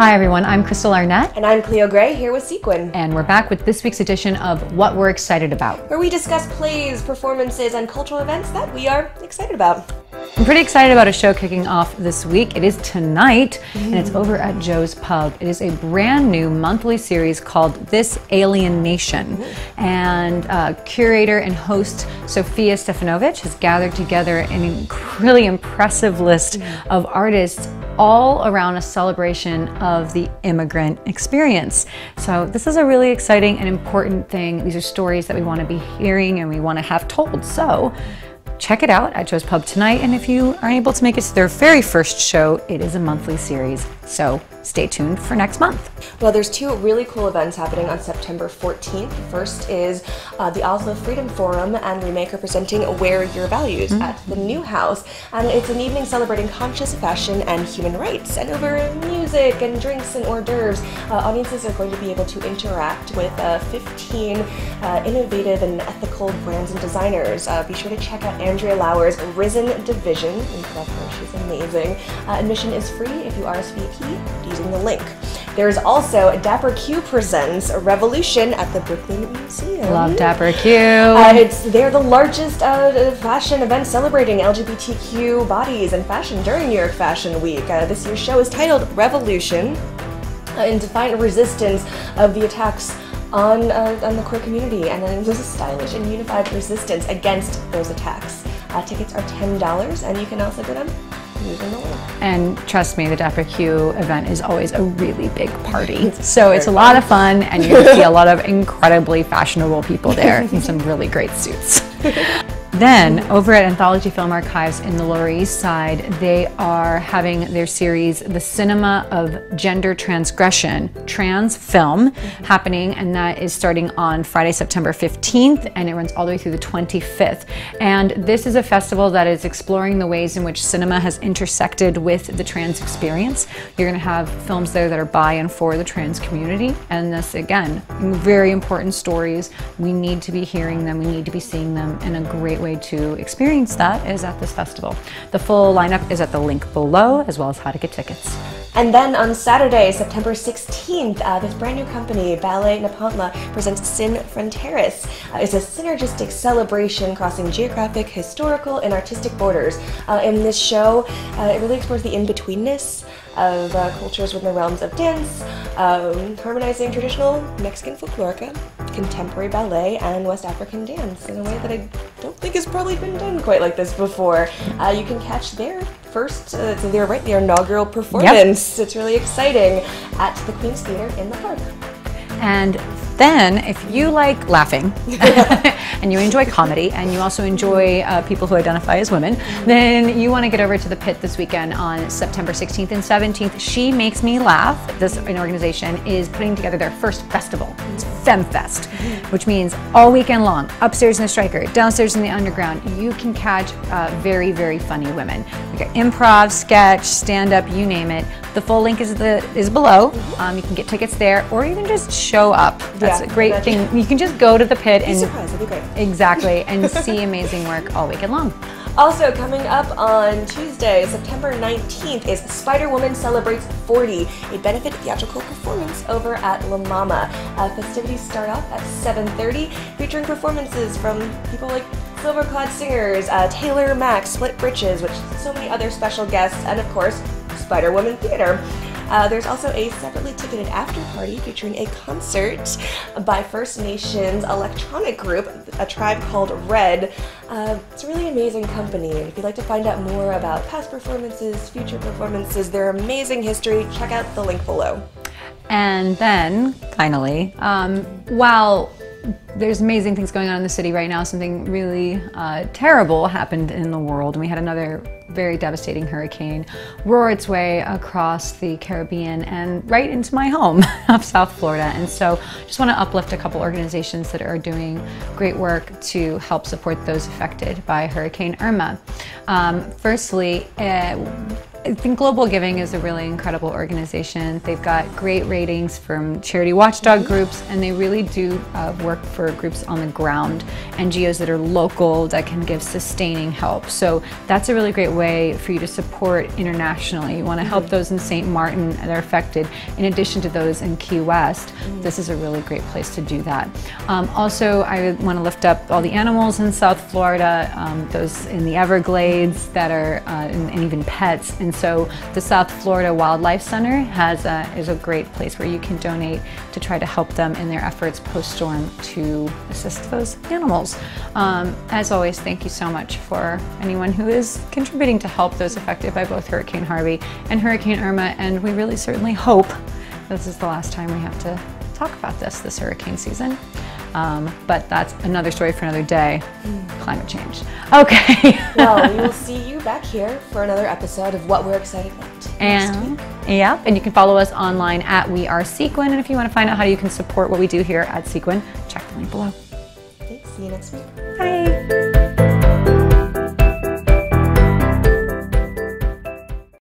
Hi, everyone. I'm Crystal Arnette. And I'm Cleo Gray here with Sequin. And we're back with this week's edition of What We're Excited About, where we discuss plays, performances, and cultural events that we are excited about. I'm pretty excited about a show kicking off this week. It is tonight, mm. and it's over at Joe's Pub. It is a brand new monthly series called This Alien Nation. And uh, curator and host Sofija Stefanovic has gathered together an really impressive list mm. of artists all around a celebration of the immigrant experience. So this is a really exciting and important thing. These are stories that we want to be hearing and we want to have told. So check it out at Joe's Pub tonight. And if you aren't able to make it to their very first show, it is a monthly series. So stay tuned for next month. Well, there's two really cool events happening on September 14th. First is uh, the Oslo Freedom Forum and Remake are presenting Wear Your Values mm-hmm. at the New House. And it's an evening celebrating conscious fashion and human rights. And over music and drinks and hors d'oeuvres, uh, audiences are going to be able to interact with uh, 15 uh, innovative and ethical brands and designers. Uh, be sure to check out Andrea Lauer's Risen Division. She's amazing. Uh, admission is free if you RSVP using the link. There's also DapperQ presents Revolution at the Brooklyn Museum. Love DapperQ. Uh, it's they're the largest uh, fashion event celebrating LGBTQ bodies and fashion during New York Fashion Week. Uh, this year's show is titled Revolution, uh, in defiant resistance of the attacks on, uh, on the queer community, and then there's a stylish and unified resistance against those attacks. Uh, tickets are $10, and you can also get them and trust me, the DapperQ event is always a really big party. So it's a lot of fun, and you see a lot of incredibly fashionable people there in some really great suits. Then, over at Anthology Film Archives in the Lower East Side, they are having their series, The Cinema of Gender Transgression, Trans Film, happening, and that is starting on Friday, September 15th, and it runs all the way through the 25th. And this is a festival that is exploring the ways in which cinema has intersected with the trans experience. You're going to have films there that are by and for the trans community, and this, again, very important stories. We need to be hearing them, we need to be seeing them in a great way way to experience that is at this festival. The full lineup is at the link below, as well as how to get tickets. And then on Saturday, September 16th, uh, this brand new company, Ballet Nepantla, presents Sin Fronteras. Uh, it's a synergistic celebration crossing geographic, historical, and artistic borders. Uh, in this show, uh, it really explores the in-betweenness of uh, cultures within the realms of dance, um, harmonizing traditional Mexican folklorica, contemporary ballet, and West African dance in a way that I don't think it's probably been done quite like this before. Uh, you can catch their first, uh, so they're right, their inaugural performance. Yep. It's really exciting at the Queens Theater in the park. And then, if you like laughing and you enjoy comedy and you also enjoy uh, people who identify as women, then you want to get over to the pit this weekend on September 16th and 17th. She Makes Me Laugh, this an organization, is putting together their first festival. It's Femme Fest, which means all weekend long, upstairs in the Striker, downstairs in the Underground, you can catch uh, very, very funny women. We got improv, sketch, stand up, you name it. The full link is the is below. Um, you can get tickets there, or even just show up. Yeah that's a great thing. You can just go to the pit and surprised. Be great. Exactly, and see amazing work all weekend long. Also, coming up on Tuesday, September 19th, is Spiderwoman Celebrates 40, a benefit theatrical performance over at La Mama. Uh, festivities start off at 7.30, featuring performances from people like Silver Cloud Singers, uh, Taylor Mac, Split Britches, which so many other special guests, and of course, Spiderwoman Theater. Uh, there's also a separately ticketed after party featuring a concert by First Nations electronic group, a tribe called Red. Uh, it's a really amazing company. And if you'd like to find out more about past performances, future performances, their amazing history, check out the link below. And then, finally, um, while there's amazing things going on in the city right now. Something really uh, terrible happened in the world, and we had another very devastating hurricane roar its way across the Caribbean and right into my home of South Florida. And so, just want to uplift a couple organizations that are doing great work to help support those affected by Hurricane Irma. Um, firstly, uh, I think Global Giving is a really incredible organization. They've got great ratings from charity watchdog groups, and they really do uh, work for groups on the ground, NGOs that are local that can give sustaining help. So that's a really great way for you to support internationally. You want to help those in St. Martin that are affected, in addition to those in Key West. This is a really great place to do that. Um, also, I want to lift up all the animals in South Florida, um, those in the Everglades that are, uh, and, and even pets. And so the South Florida Wildlife Center has a, is a great place where you can donate to try to help them in their efforts post-storm to assist those animals. Um, as always, thank you so much for anyone who is contributing to help those affected by both Hurricane Harvey and Hurricane Irma. And we really certainly hope this is the last time we have to talk about this this hurricane season. Um, but that's another story for another day. Climate change. Okay. well, we will see you back here for another episode of what we're excited about next And week. yeah, and you can follow us online at We Are Sequin. And if you want to find out how you can support what we do here at Sequin, check the link below. Thanks. See you next week. Bye.